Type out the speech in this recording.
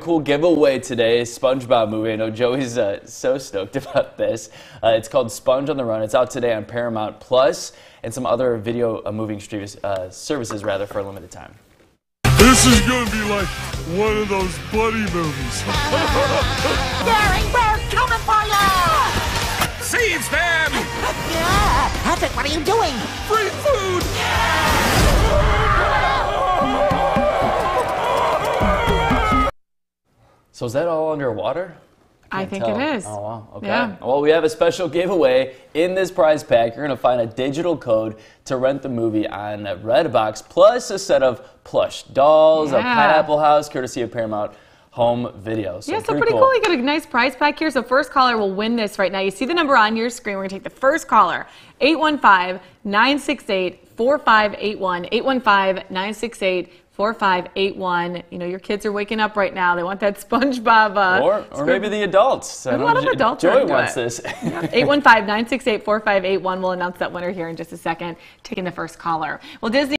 cool giveaway today SpongeBob movie. I know Joey's uh, so stoked about this. Uh, it's called Sponge on the Run. It's out today on Paramount Plus and some other video uh, moving streams, uh, services rather for a limited time. This is gonna be like one of those buddy movies. Gary, we're coming for you! Seeds, man! Yeah! Patrick, what are you doing? Free food! So is that all underwater? I Can't think tell. it is. Oh, wow. Okay. Yeah. Well, we have a special giveaway in this prize pack. You're going to find a digital code to rent the movie on Redbox, plus a set of plush dolls, a pineapple house, courtesy of Paramount Home Video. So Yeah, so pretty cool. You got a nice prize pack here. So first caller will win this right now. You see the number on your screen. We're going to take the first caller. 815-968-4581. 815-968-4581. You know, your kids are waking up right now. They want that SpongeBob. Uh, Or, or maybe the adults. A lot of adults into wants it. this. 815-968-4581. We'll announce that winner here in just a second. Taking the first caller. Well, Disney